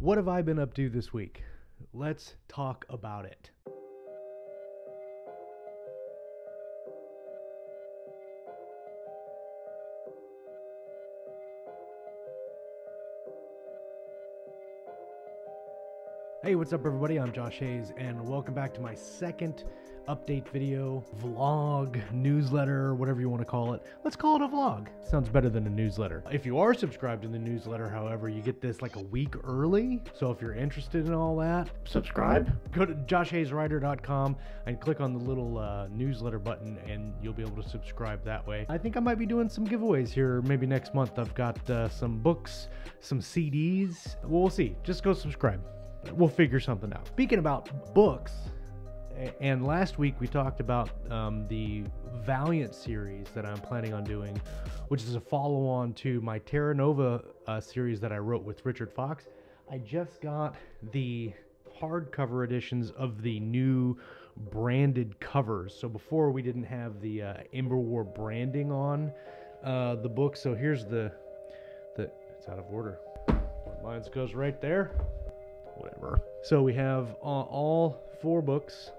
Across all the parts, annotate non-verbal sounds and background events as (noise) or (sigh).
What have I been up to this week? Let's talk about it. Hey, what's up, everybody? I'm Josh Hayes, and welcome back to my second update video, vlog, newsletter, whatever you want to call it. Let's call it a vlog. Sounds better than a newsletter. If you are subscribed to the newsletter, however, you get this like a week early. So if you're interested in all that, subscribe. Go to joshhayeswriter.com and click on the little uh, newsletter button, and you'll be able to subscribe that way. I think I might be doing some giveaways here maybe next month. I've got uh, some books, some CDs. Well, we'll see. Just go subscribe we'll figure something out. Speaking about books, and last week we talked about um, the Valiant series that I'm planning on doing, which is a follow on to my Terra Nova uh, series that I wrote with Richard Fox. I just got the hardcover editions of the new branded covers. So before we didn't have the uh, Ember War branding on uh, the book. So here's the the it's out of order. Mine goes right there whatever. So we have uh, all four books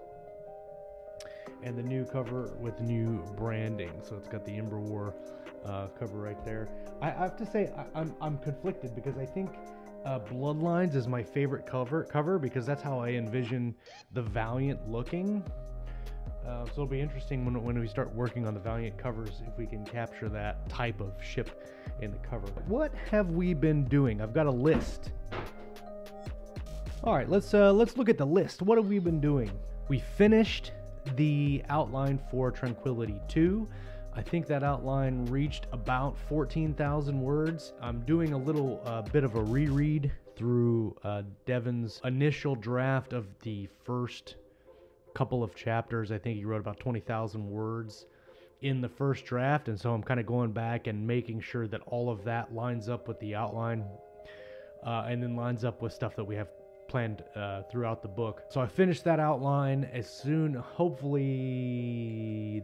and the new cover with new branding. So it's got the Ember War uh, cover right there. I, I have to say I, am I'm, I'm conflicted because I think uh, Bloodlines is my favorite cover cover because that's how I envision the Valiant looking. Uh, so it'll be interesting when, when we start working on the Valiant covers if we can capture that type of ship in the cover. What have we been doing? I've got a list all right, let's uh, let's look at the list. What have we been doing? We finished the outline for Tranquility 2. I think that outline reached about 14,000 words. I'm doing a little uh, bit of a reread through uh, Devin's initial draft of the first couple of chapters. I think he wrote about 20,000 words in the first draft, and so I'm kind of going back and making sure that all of that lines up with the outline uh, and then lines up with stuff that we have planned uh, throughout the book. So I finished that outline as soon, hopefully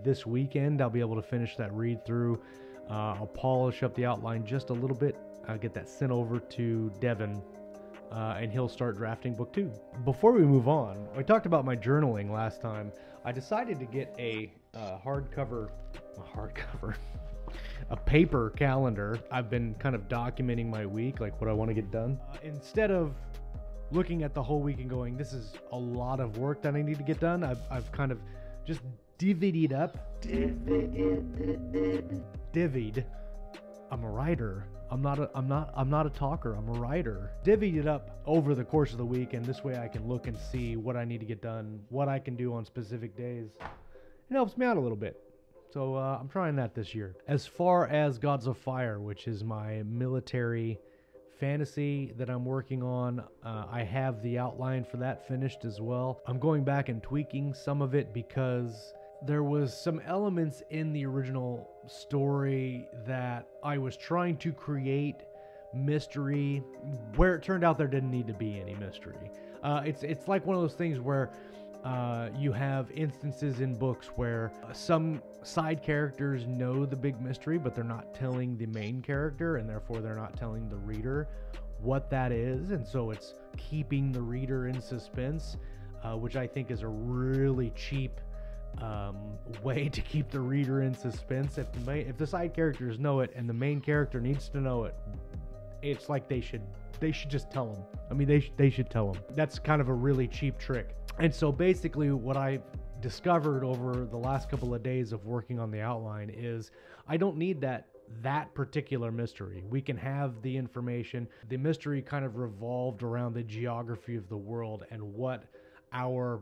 this weekend, I'll be able to finish that read through. Uh, I'll polish up the outline just a little bit. I'll get that sent over to Devin. Uh, and he'll start drafting book two. Before we move on, I talked about my journaling last time. I decided to get a uh, hardcover, a hardcover, (laughs) a paper calendar. I've been kind of documenting my week, like what I want to get done. Uh, instead of looking at the whole week and going, this is a lot of work that I need to get done. I've, I've kind of just divvied up. Divvied. I'm a writer. I'm not a I'm not I'm not a talker. I'm a writer. Divvied it up over the course of the week and this way I can look and see what I need to get done, what I can do on specific days. It helps me out a little bit. So uh, I'm trying that this year. As far as Gods of Fire, which is my military fantasy that I'm working on. Uh, I have the outline for that finished as well. I'm going back and tweaking some of it because there was some elements in the original story that I was trying to create mystery where it turned out there didn't need to be any mystery. Uh, it's it's like one of those things where uh, you have instances in books where some side characters know the big mystery, but they're not telling the main character, and therefore they're not telling the reader what that is. And so it's keeping the reader in suspense, uh, which I think is a really cheap um, way to keep the reader in suspense. If the main, if the side characters know it and the main character needs to know it, it's like they should they should just tell them. I mean, they sh- they should tell them. That's kind of a really cheap trick. And so basically, what I discovered over the last couple of days of working on the outline is I don't need that that particular mystery. We can have the information. The mystery kind of revolved around the geography of the world and what our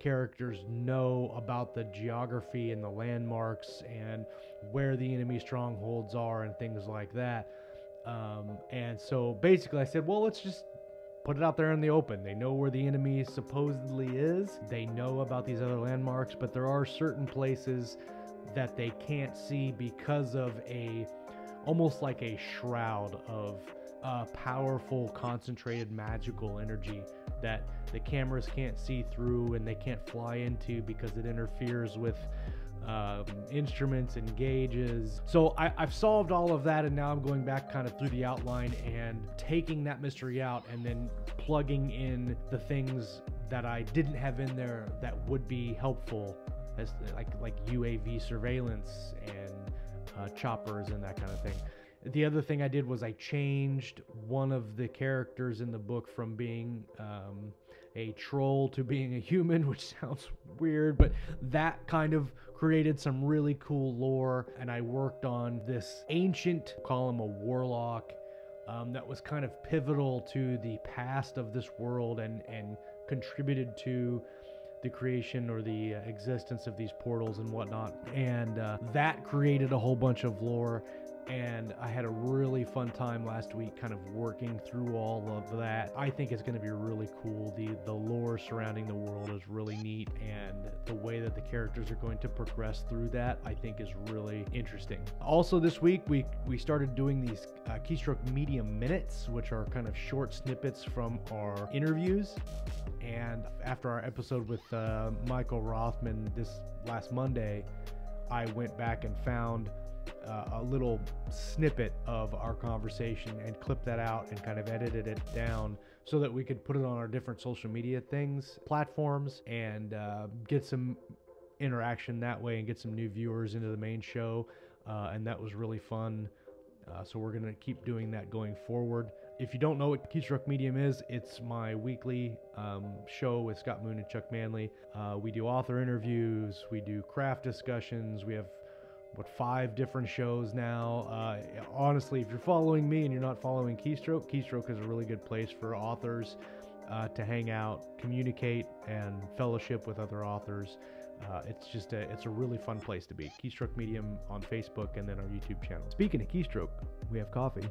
characters know about the geography and the landmarks and where the enemy strongholds are and things like that. Um, and so basically, I said, well, let's just put it out there in the open. They know where the enemy supposedly is, they know about these other landmarks, but there are certain places that they can't see because of a almost like a shroud of uh, powerful, concentrated magical energy that the cameras can't see through and they can't fly into because it interferes with um, instruments and gauges. So I, I've solved all of that, and now I'm going back kind of through the outline and taking that mystery out and then plugging in the things that I didn't have in there that would be helpful, as like like UAV surveillance and uh, choppers and that kind of thing. The other thing I did was I changed one of the characters in the book from being um, a troll to being a human, (laughs) which sounds weird, but that kind of created some really cool lore. And I worked on this ancient, call him a warlock, um, that was kind of pivotal to the past of this world and, and contributed to the creation or the uh, existence of these portals and whatnot. And uh, that created a whole bunch of lore and I had a really fun time last week kind of working through all of that. I think it's going to be really cool. The the lore surrounding the world is really neat and the way that the characters are going to progress through that I think is really interesting. Also this week we we started doing these uh, keystroke medium minutes which are kind of short snippets from our interviews and after our episode with uh, Michael Rothman this last Monday I went back and found uh, a little snippet of our conversation and clip that out and kind of edited it down so that we could put it on our different social media things, platforms, and uh, get some interaction that way and get some new viewers into the main show. Uh, and that was really fun. Uh, so we're going to keep doing that going forward. If you don't know what Keystroke Medium is, it's my weekly um, show with Scott Moon and Chuck Manley. Uh, we do author interviews, we do craft discussions, we have what five different shows now. Uh, honestly, if you're following me and you're not following Keystroke, Keystroke is a really good place for authors uh, to hang out, communicate, and fellowship with other authors. Uh, it's just a it's a really fun place to be. Keystroke Medium on Facebook and then our YouTube channel. Speaking of Keystroke, we have coffee.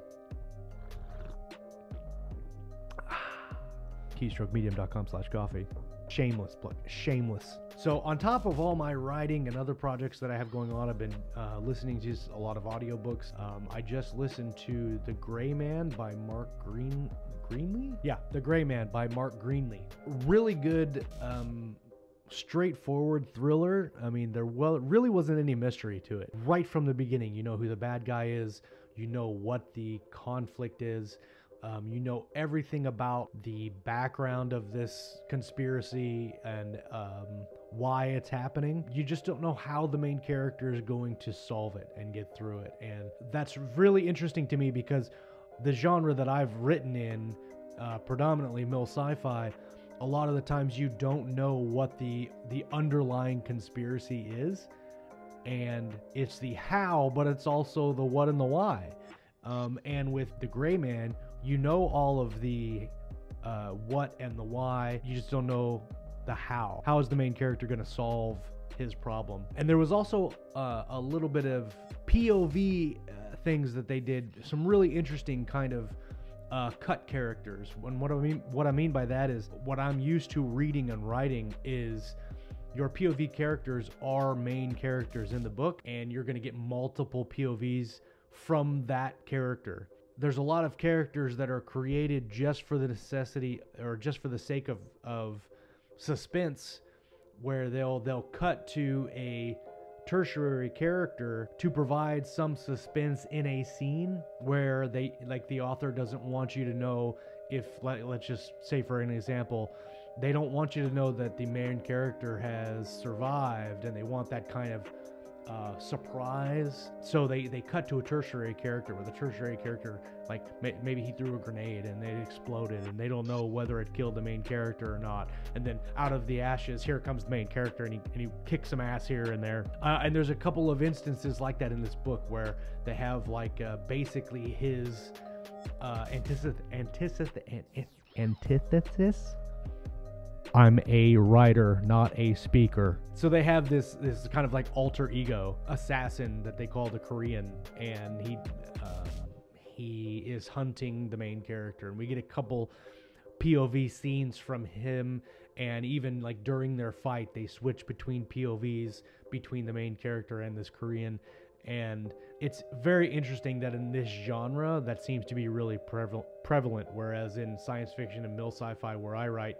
(sighs) KeyStrokeMedium.com slash coffee. Shameless plug. Shameless. So, on top of all my writing and other projects that I have going on, I've been uh, listening to a lot of audiobooks. Um, I just listened to The Gray Man by Mark Green. Greaney? Yeah, The Gray Man by Mark Greaney. Really good, um, straightforward thriller. I mean, there well, really wasn't any mystery to it. Right from the beginning, you know who the bad guy is, you know what the conflict is. Um, you know everything about the background of this conspiracy and um, why it's happening. You just don't know how the main character is going to solve it and get through it. And that's really interesting to me because the genre that I've written in, uh, predominantly mil sci-fi, a lot of the times you don't know what the the underlying conspiracy is, and it's the how, but it's also the what and the why. Um, and with the Gray Man, you know all of the uh, what and the why. You just don't know the how. How is the main character going to solve his problem? And there was also uh, a little bit of POV uh, things that they did. Some really interesting kind of uh, cut characters. And what I mean, what I mean by that is, what I'm used to reading and writing is your POV characters are main characters in the book, and you're going to get multiple POVs from that character. There's a lot of characters that are created just for the necessity or just for the sake of of suspense where they'll they'll cut to a tertiary character to provide some suspense in a scene where they like the author doesn't want you to know if let, let's just say for an example they don't want you to know that the main character has survived and they want that kind of uh, surprise. So they, they cut to a tertiary character where the tertiary character, like may, maybe he threw a grenade and it exploded and they don't know whether it killed the main character or not. And then out of the ashes, here comes the main character and he, and he kicks some ass here and there. Uh, and there's a couple of instances like that in this book where they have like uh, basically his uh, antithesis, antithesis, antithesis I'm a writer, not a speaker. So they have this this kind of like alter ego assassin that they call the Korean, and he um, he is hunting the main character, and we get a couple POV scenes from him, and even like during their fight, they switch between POVs between the main character and this Korean, and it's very interesting that in this genre that seems to be really prevalent, whereas in science fiction and mil sci-fi where I write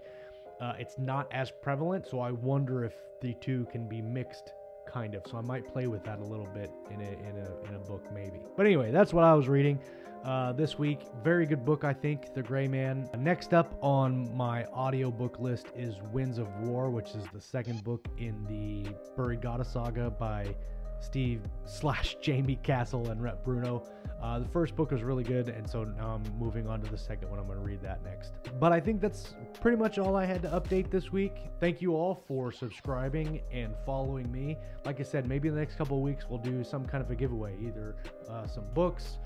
uh, it's not as prevalent, so I wonder if the two can be mixed kind of. So I might play with that a little bit in a in a in a book maybe. But anyway, that's what I was reading. Uh, this week. Very good book, I think, The Gray Man. Next up on my audiobook list is Winds of War, which is the second book in the Buried Goddess saga by Steve slash Jamie Castle and Rep Bruno. Uh, the first book was really good, and so now I'm moving on to the second one. I'm going to read that next. But I think that's pretty much all I had to update this week. Thank you all for subscribing and following me. Like I said, maybe in the next couple of weeks we'll do some kind of a giveaway, either uh, some books.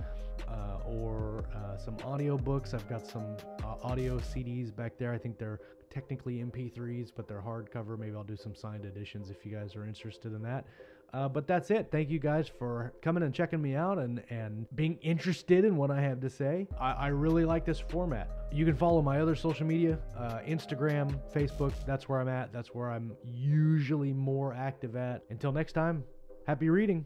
Uh, or uh, some audio books. I've got some uh, audio CDs back there. I think they're technically MP3s, but they're hardcover. Maybe I'll do some signed editions if you guys are interested in that. Uh, but that's it. Thank you guys for coming and checking me out and, and being interested in what I have to say. I, I really like this format. You can follow my other social media uh, Instagram, Facebook. That's where I'm at. That's where I'm usually more active at. Until next time, happy reading.